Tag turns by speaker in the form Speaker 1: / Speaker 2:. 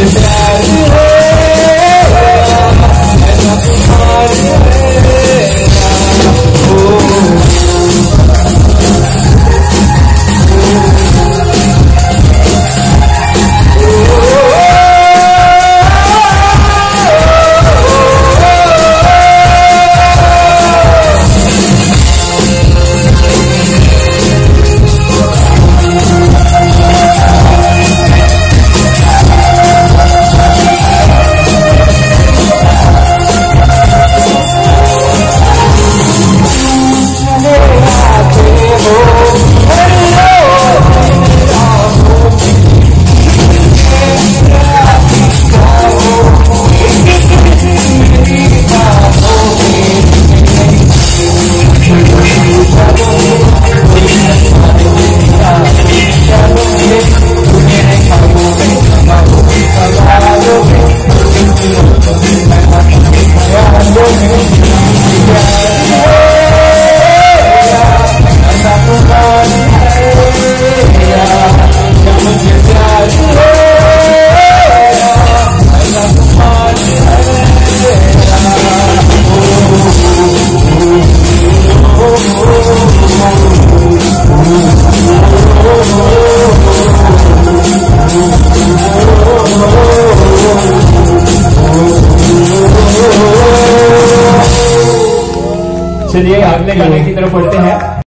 Speaker 1: Yeah. चलिए अगले गाने की तरफ़ बढ़ते हैं।